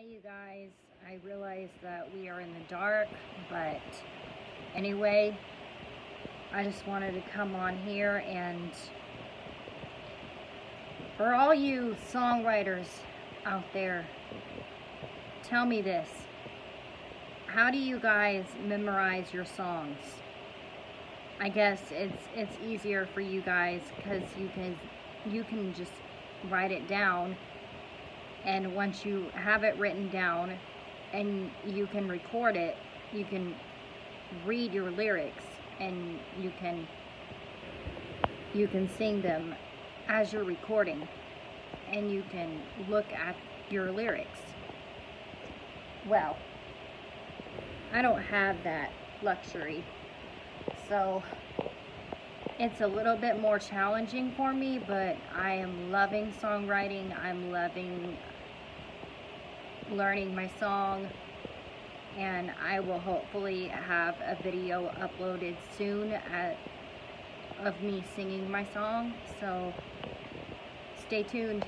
Hey you guys, I realize that we are in the dark, but anyway, I just wanted to come on here and for all you songwriters out there, tell me this. How do you guys memorize your songs? I guess it's it's easier for you guys because you can you can just write it down and once you have it written down and you can record it you can read your lyrics and you can you can sing them as you're recording. And you can look at your lyrics. Well I don't have that luxury. So it's a little bit more challenging for me, but I am loving songwriting. I'm loving learning my song and I will hopefully have a video uploaded soon at, of me singing my song. So stay tuned.